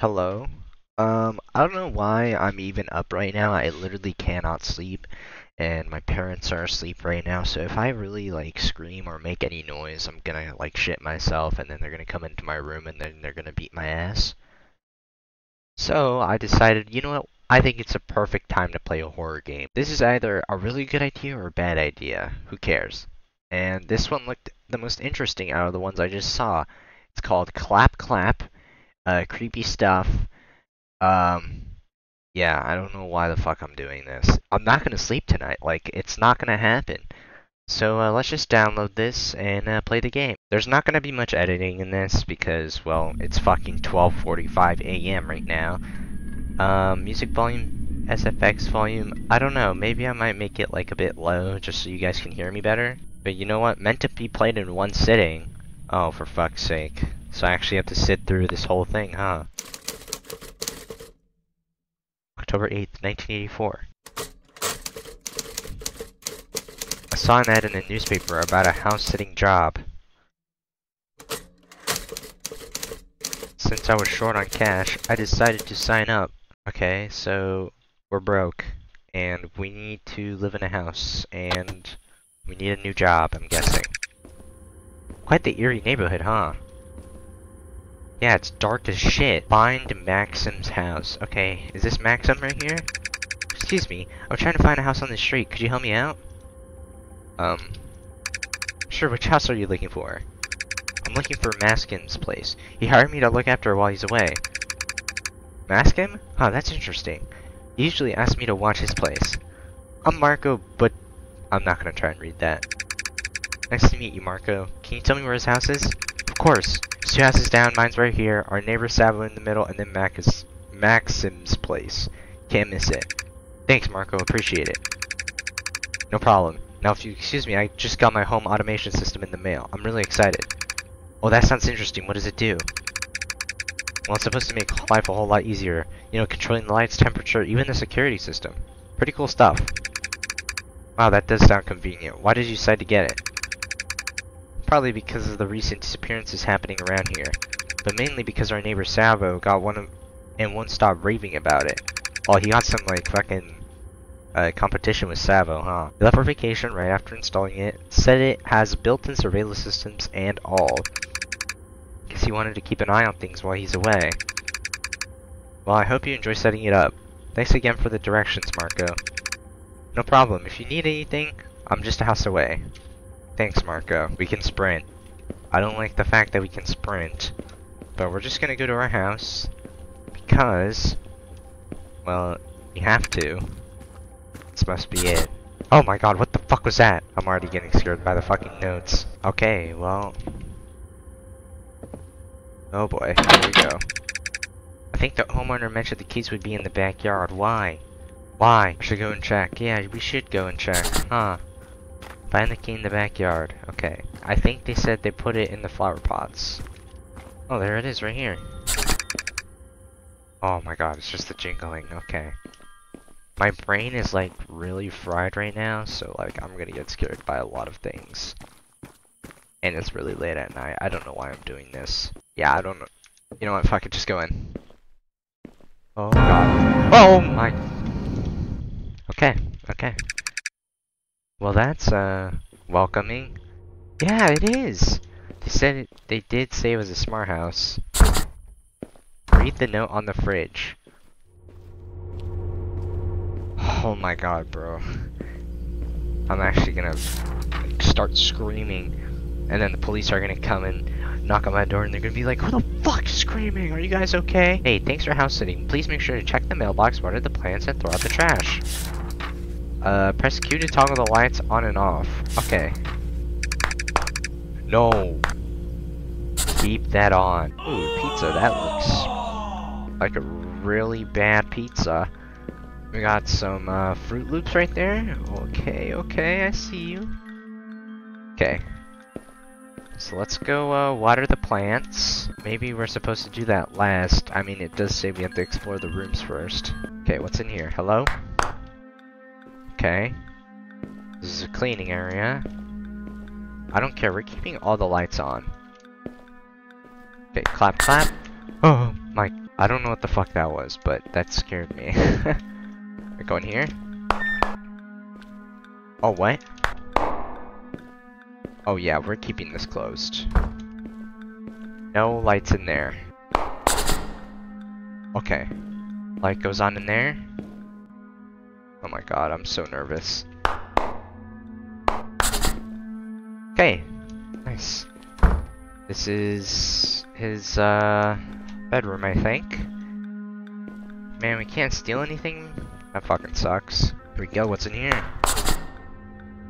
Hello. Um, I don't know why I'm even up right now. I literally cannot sleep, and my parents are asleep right now. So if I really like scream or make any noise, I'm gonna like shit myself, and then they're gonna come into my room, and then they're gonna beat my ass. So I decided, you know what? I think it's a perfect time to play a horror game. This is either a really good idea or a bad idea. Who cares? And this one looked the most interesting out of the ones I just saw. It's called Clap Clap uh, creepy stuff. Um, yeah, I don't know why the fuck I'm doing this. I'm not gonna sleep tonight. Like, it's not gonna happen. So uh, let's just download this and uh, play the game. There's not gonna be much editing in this because, well, it's fucking 12:45 a.m. right now. Um, music volume, SFX volume. I don't know. Maybe I might make it like a bit low just so you guys can hear me better. But you know what? Meant to be played in one sitting. Oh, for fuck's sake. So I actually have to sit through this whole thing, huh? October 8th, 1984. I saw an ad in the newspaper about a house-sitting job. Since I was short on cash, I decided to sign up. Okay, so we're broke, and we need to live in a house, and we need a new job, I'm guessing. Quite the eerie neighborhood, huh? Yeah, it's dark as shit. Find Maxim's house. Okay, is this Maxim right here? Excuse me, I'm trying to find a house on the street. Could you help me out? Um, sure, which house are you looking for? I'm looking for Maskin's place. He hired me to look after while he's away. Maskin? Huh, that's interesting. He usually asks me to watch his place. I'm Marco, but I'm not gonna try and read that. Nice to meet you, Marco. Can you tell me where his house is? Of course. Two houses down, mine's right here. Our neighbor Savo in the middle, and then Mac is Maxim's place. Can't miss it. Thanks, Marco. Appreciate it. No problem. Now, if you excuse me, I just got my home automation system in the mail. I'm really excited. Oh, that sounds interesting. What does it do? Well, it's supposed to make life a whole lot easier. You know, controlling the lights, temperature, even the security system. Pretty cool stuff. Wow, that does sound convenient. Why did you decide to get it? Probably because of the recent disappearances happening around here, but mainly because our neighbor Savo got one of and won't stop raving about it. Well, he got some like fucking uh, competition with Savo, huh? He left for vacation right after installing it. Said it has built-in surveillance systems and all. Guess he wanted to keep an eye on things while he's away. Well, I hope you enjoy setting it up. Thanks again for the directions, Marco. No problem. If you need anything, I'm just a house away. Thanks, Marco. We can sprint. I don't like the fact that we can sprint. But we're just gonna go to our house. Because... Well, we have to. This must be it. Oh my god, what the fuck was that? I'm already getting scared by the fucking notes. Okay, well... Oh boy, here we go. I think the homeowner mentioned the keys would be in the backyard. Why? Why? We should go and check. Yeah, we should go and check. Huh. Find the key in the backyard. Okay. I think they said they put it in the flower pots. Oh, there it is right here. Oh my god, it's just the jingling. Okay. My brain is like really fried right now, so like I'm gonna get scared by a lot of things. And it's really late at night. I don't know why I'm doing this. Yeah, I don't know. You know what? Fuck it, just go in. Oh god. Oh my. Okay, okay. Well, that's, uh, welcoming. Yeah, it is! They said it, they did say it was a smart house. Read the note on the fridge. Oh my god, bro. I'm actually gonna start screaming. And then the police are gonna come and knock on my door and they're gonna be like, Who the fuck's screaming? Are you guys okay? Hey, thanks for house sitting. Please make sure to check the mailbox, water the plants, and throw out the trash. Uh, press Q to toggle the lights on and off. Okay. No. Keep that on. Ooh, pizza. That looks like a really bad pizza. We got some uh, Froot Loops right there. Okay, okay, I see you. Okay. So let's go uh, water the plants. Maybe we're supposed to do that last. I mean, it does say we have to explore the rooms first. Okay, what's in here? Hello? Okay. This is a cleaning area. I don't care, we're keeping all the lights on. Okay, clap clap. Oh my I don't know what the fuck that was, but that scared me. We're going here? Oh, what? Oh yeah, we're keeping this closed. No lights in there. Okay. Light goes on in there. Oh my god, I'm so nervous. Okay. Nice. This is his uh bedroom, I think. Man, we can't steal anything? That fucking sucks. Here we go, what's in here?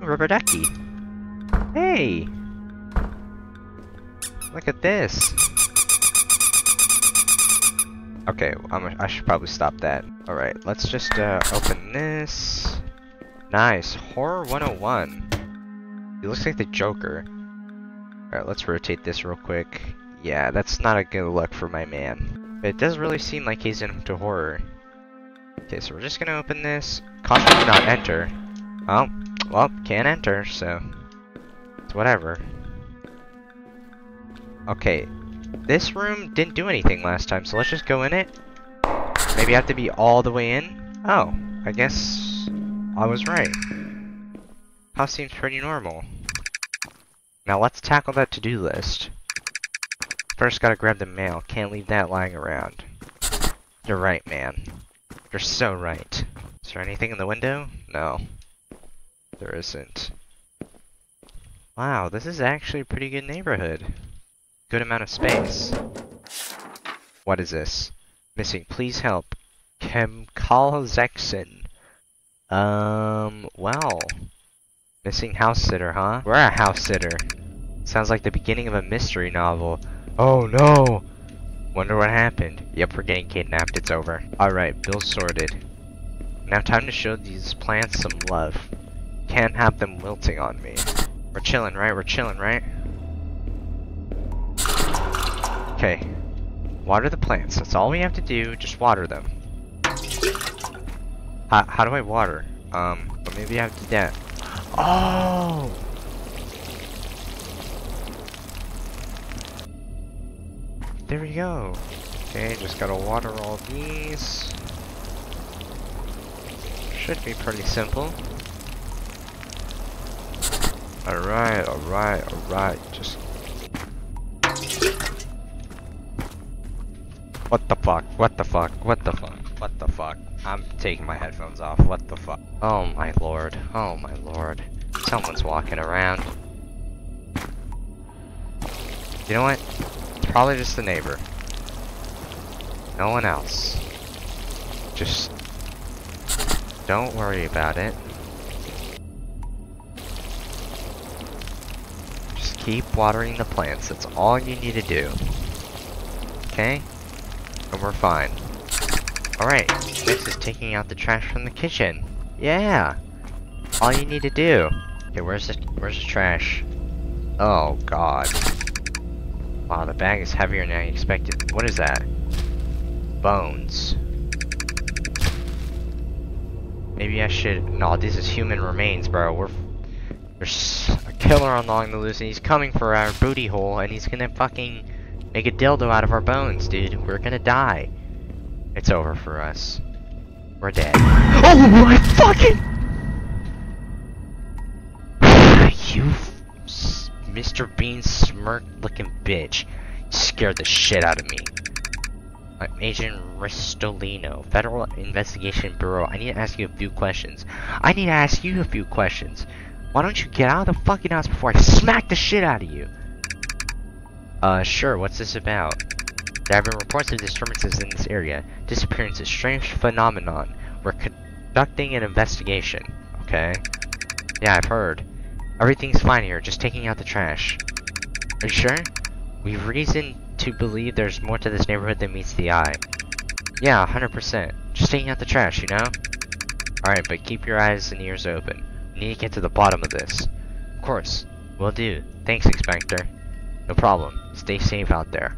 Rubber ducky. Hey! Look at this. Okay, I'm, I should probably stop that. Alright, let's just uh, open this. Nice, Horror 101. He looks like the Joker. Alright, let's rotate this real quick. Yeah, that's not a good look for my man. But it does really seem like he's into horror. Okay, so we're just gonna open this. Caution not enter. Oh, well, can't enter, so... It's whatever. Okay, this room didn't do anything last time, so let's just go in it. Maybe I have to be all the way in? Oh, I guess I was right. House seems pretty normal. Now let's tackle that to-do list. First gotta grab the mail, can't leave that lying around. You're right, man. You're so right. Is there anything in the window? No. There isn't. Wow, this is actually a pretty good neighborhood. Good amount of space. What is this? Missing, please help. Kemkalzekson. Um, well. Missing house sitter, huh? We're a house sitter. Sounds like the beginning of a mystery novel. Oh no! Wonder what happened. Yep, we're getting kidnapped, it's over. Alright, bill sorted. Now time to show these plants some love. Can't have them wilting on me. We're chilling, right? We're chilling, right? Okay. Water the plants. That's all we have to do. Just water them. How, how do I water? Um, well, maybe I have to do. Oh! There we go. Okay, just gotta water all these. Should be pretty simple. Alright, alright, alright. Just What the fuck? What the fuck? What the fuck? What the fuck? I'm taking my headphones off. What the fuck? Oh my lord. Oh my lord. Someone's walking around. You know what? Probably just the neighbor. No one else. Just don't worry about it. Just keep watering the plants. That's all you need to do. Okay? And we're fine. Alright, this is taking out the trash from the kitchen. Yeah! All you need to do. Okay, where's the where's the trash? Oh god. Wow, the bag is heavier than I expected. What is that? Bones. Maybe I should... No, this is human remains, bro. We're... There's a killer along the loose, and he's coming for our booty hole, and he's gonna fucking Make a dildo out of our bones, dude. We're gonna die. It's over for us. We're dead. Oh my fucking! you Mr. Bean smirk looking bitch. scared the shit out of me. I'm Agent Ristolino, Federal Investigation Bureau. I need to ask you a few questions. I need to ask you a few questions. Why don't you get out of the fucking house before I smack the shit out of you? Uh, sure, what's this about? There have been reports of disturbances in this area. Disappearance is strange phenomenon. We're conducting an investigation. Okay. Yeah, I've heard. Everything's fine here, just taking out the trash. Are you sure? We've reason to believe there's more to this neighborhood than meets the eye. Yeah, 100%. Just taking out the trash, you know? Alright, but keep your eyes and ears open. We need to get to the bottom of this. Of course. Will do. Thanks, Inspector. No problem. Stay safe out there.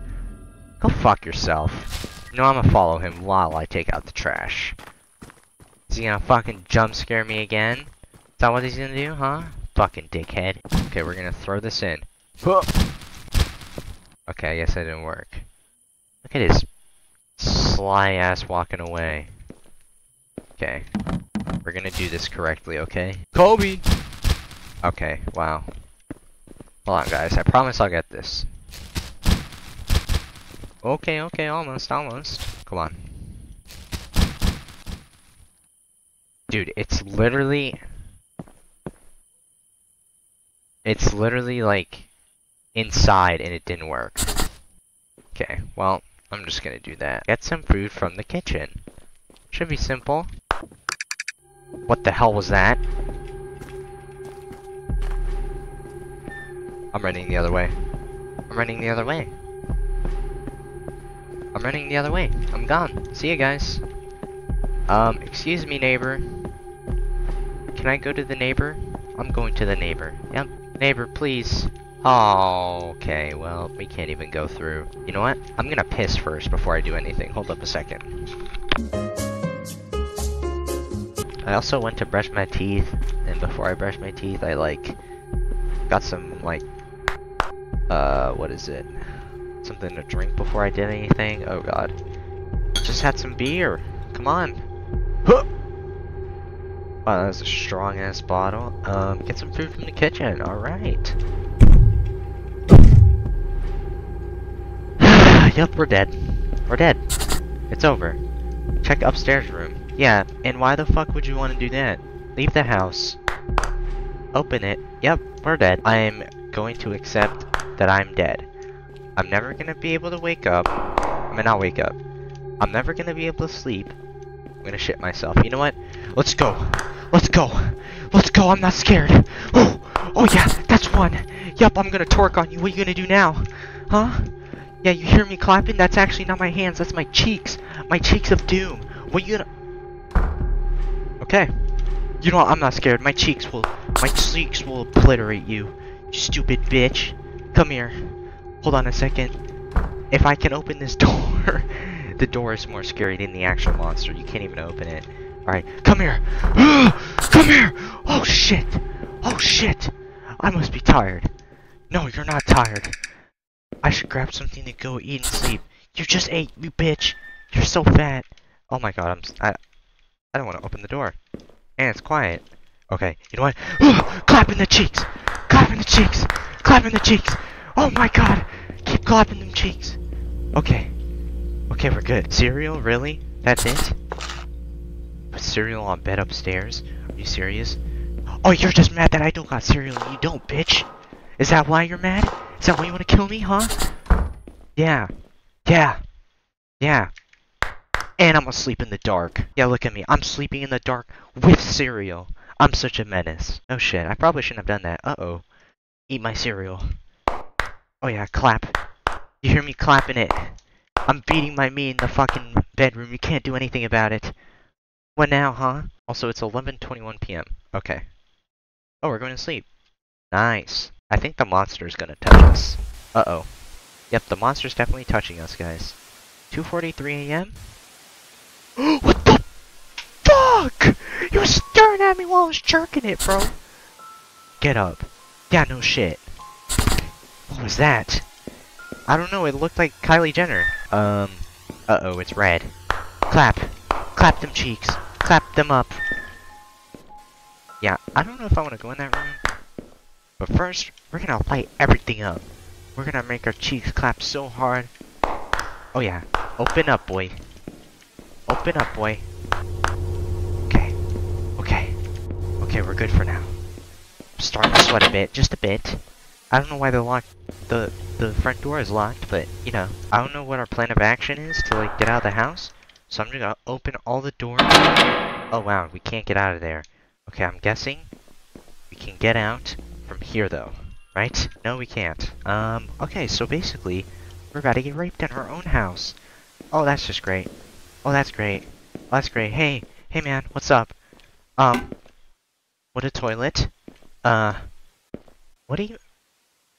Go fuck yourself. You know I'm gonna follow him while I take out the trash. Is he gonna fucking jump scare me again? Is that what he's gonna do, huh? Fucking dickhead. Okay, we're gonna throw this in. Okay, I guess that didn't work. Look at his sly ass walking away. Okay. We're gonna do this correctly, okay? Kobe! Okay, wow. Hold on, guys. I promise I'll get this. Okay, okay, almost, almost. Come on. Dude, it's literally... It's literally, like, inside and it didn't work. Okay, well, I'm just gonna do that. Get some food from the kitchen. Should be simple. What the hell was that? I'm running the other way. I'm running the other way. I'm running the other way. I'm gone. See you guys. Um, excuse me, neighbor. Can I go to the neighbor? I'm going to the neighbor. Yep. Neighbor, please. Oh, okay. Well, we can't even go through. You know what? I'm gonna piss first before I do anything. Hold up a second. I also went to brush my teeth, and before I brushed my teeth, I, like, got some, like, uh, what is it? Something to drink before I did anything? Oh god. Just had some beer. Come on. Huh! Wow, that was a strong ass bottle. Um, get some food from the kitchen. Alright. yep, we're dead. We're dead. It's over. Check upstairs room. Yeah, and why the fuck would you want to do that? Leave the house. Open it. Yep, we're dead. I am going to accept that I'm dead. I'm never gonna be able to wake up. I mean, not wake up. I'm never gonna be able to sleep. I'm gonna shit myself. You know what? Let's go. Let's go. Let's go. I'm not scared. Oh, oh yeah, that's one. Yup, I'm gonna torque on you. What are you gonna do now? Huh? Yeah, you hear me clapping? That's actually not my hands. That's my cheeks. My cheeks of doom. What are you gonna... Okay. You know what? I'm not scared. My cheeks will... My cheeks will obliterate you. You stupid bitch. Come here. Hold on a second. If I can open this door... the door is more scary than the actual monster. You can't even open it. Alright, come here. come here! Oh shit! Oh shit! I must be tired. No, you're not tired. I should grab something to go eat and sleep. You just ate, you bitch! You're so fat! Oh my god, I'm... I, I don't want to open the door. And it's quiet. Okay, you know what? clap in the cheeks! Clap in the cheeks! Clap in the cheeks! Oh my god! Keep clapping them cheeks! Okay. Okay, we're good. Cereal? Really? That's it? Put cereal on bed upstairs? Are you serious? Oh, you're just mad that I don't got cereal and you don't, bitch! Is that why you're mad? Is that why you want to kill me, huh? Yeah. Yeah. Yeah. And I'm gonna sleep in the dark. Yeah, look at me. I'm sleeping in the dark with cereal. I'm such a menace. Oh shit, I probably shouldn't have done that. Uh-oh. Eat my cereal. Oh yeah, clap. You hear me clapping it. I'm beating my meat in the fucking bedroom. You can't do anything about it. What now, huh? Also, it's 11.21 p.m. Okay. Oh, we're going to sleep. Nice. I think the monster's gonna touch us. Uh-oh. Yep, the monster's definitely touching us, guys. 2.43 a.m.? what the fuck? You were staring at me while I was jerking it, bro. Get up. Yeah, no shit. What was that? I don't know, it looked like Kylie Jenner. Um, uh-oh, it's red. Clap. Clap them cheeks. Clap them up. Yeah, I don't know if I want to go in that room. But first, we're gonna light everything up. We're gonna make our cheeks clap so hard. Oh yeah, open up, boy. Open up, boy. Okay. Okay. Okay, we're good for now. Starting to sweat a bit, just a bit. I don't know why the lock the the front door is locked, but you know, I don't know what our plan of action is to like get out of the house. So I'm just gonna open all the doors. Oh wow, we can't get out of there. Okay, I'm guessing we can get out from here though, right? No, we can't. Um, okay, so basically, we're about to get raped in our own house. Oh, that's just great. Oh, that's great. Oh, that's great. Hey, hey man, what's up? Um, what a toilet. Uh, what are you...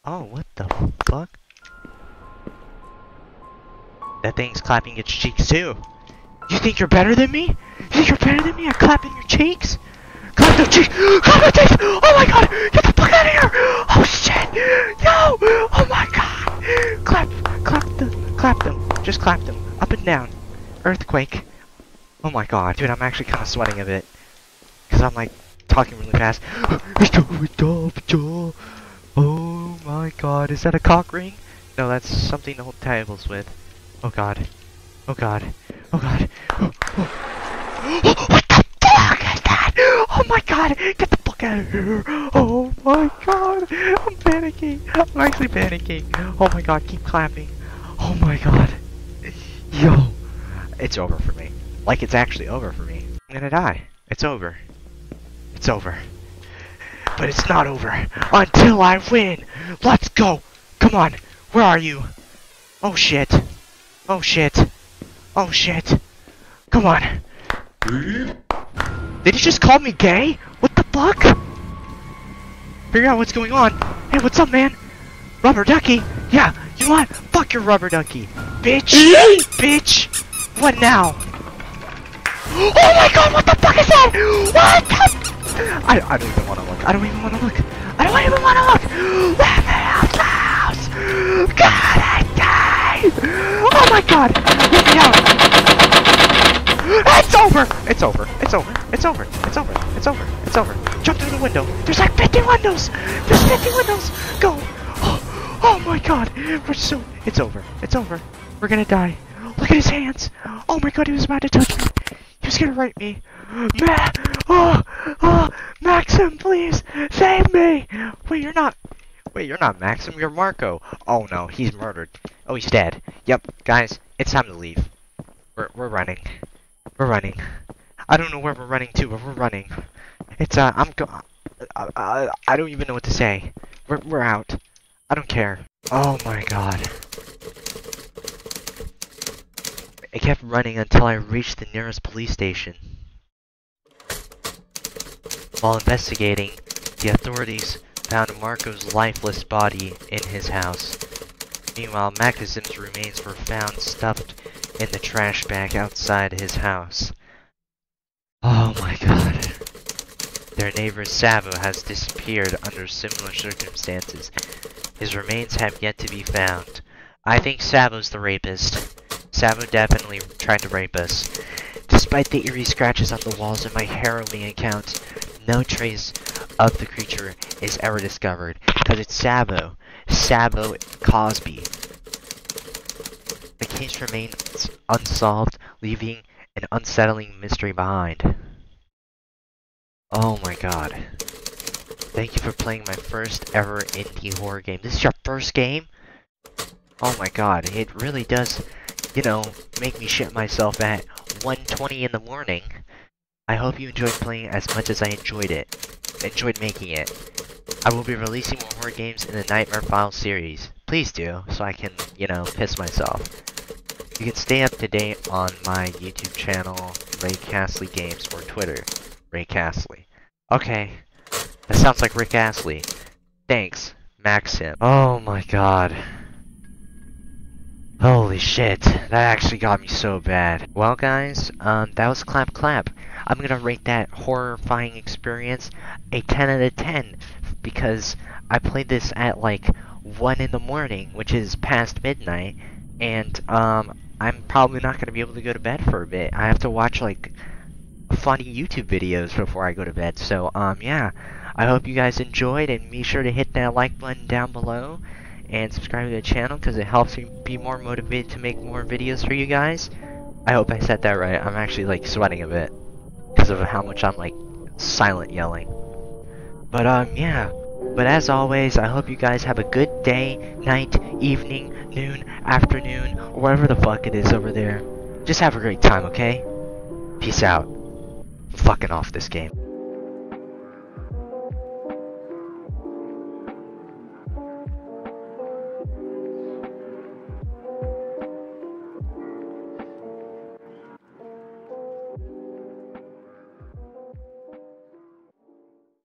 Oh, what the fuck? That thing's clapping its cheeks too. You think you're better than me? You think you're better than me at clapping your cheeks? Clap the cheeks! Clap the cheeks! Oh my god! Get the fuck out of here! Oh shit! No! Oh my god! Clap, clap the, clap them. Just clap them. Up and down. Earthquake. Oh my god, dude, I'm actually kind of sweating a bit. Because I'm like talking really fast. oh my god, is that a cock ring? No, that's something to hold tables with. Oh god. Oh god. Oh god. Oh, what the fuck is that? Oh my god! Get the fuck out of here! Oh my god! I'm panicking! I'm actually panicking! Oh my god, keep clapping! Oh my god! Yo! It's over for me. Like it's actually over for me. I'm gonna die. It's over. It's over. But it's not over until I win! Let's go! Come on! Where are you? Oh shit. Oh shit. Oh shit. Come on. Did he just call me gay? What the fuck? Figure out what's going on. Hey, what's up, man? Rubber ducky? Yeah, you what? Fuck your rubber ducky. Bitch! Bitch! What now? Oh my god, what the fuck is that? What the I, I don't even want to look. I don't even want to look. I don't even want to look. Let me out. God, I died. Oh my god. Let me out. It's over. It's over. It's over. It's over. It's over. It's over. It's over. Jump through the window. There's like 50 windows. There's 50 windows. Go. Oh, my god. We're so. It's over. It's over. We're gonna die. Look at his hands. Oh my god, he was about to touch me. He was gonna rape me. Ma oh, oh, Maxim, please save me. Wait, you're not. Wait, you're not Maxim. You're Marco. Oh no, he's murdered. Oh, he's dead. Yep, guys, it's time to leave. We're we're running. We're running. I don't know where we're running to, but we're running. It's uh, I'm go. Uh, uh, I don't even know what to say. We're we're out. I don't care. Oh my god. I kept running until I reached the nearest police station. While investigating, the authorities found Marco's lifeless body in his house. Meanwhile, Maxim's remains were found stuffed in the trash bag outside his house. Oh my god. Their neighbor Savo has disappeared under similar circumstances. His remains have yet to be found. I think Savo's the rapist. Savo definitely tried to rape us. Despite the eerie scratches on the walls in my harrowing account, no trace of the creature is ever discovered. Because it's Savo. Savo Cosby. The case remains unsolved, leaving an unsettling mystery behind. Oh my god. Thank you for playing my first ever indie horror game. This is your first game? Oh my god, it really does you know, make me shit myself at 1.20 in the morning. I hope you enjoyed playing as much as I enjoyed it. Enjoyed making it. I will be releasing more horror games in the Nightmare Files series. Please do, so I can, you know, piss myself. You can stay up to date on my YouTube channel, Ray Castley Games, or Twitter, Ray Castley. Okay, that sounds like Rick Astley. Thanks, Maxim. Oh my god. Holy shit, that actually got me so bad. Well guys, um, that was Clap Clap. I'm gonna rate that horrifying experience a 10 out of 10, because I played this at like 1 in the morning, which is past midnight, and um, I'm probably not gonna be able to go to bed for a bit. I have to watch like funny YouTube videos before I go to bed, so um, yeah. I hope you guys enjoyed, and be sure to hit that like button down below and subscribe to the channel because it helps me be more motivated to make more videos for you guys. I hope I said that right. I'm actually like sweating a bit because of how much I'm like silent yelling. But um yeah. But as always, I hope you guys have a good day, night, evening, noon, afternoon, or whatever the fuck it is over there. Just have a great time, okay? Peace out. I'm fucking off this game.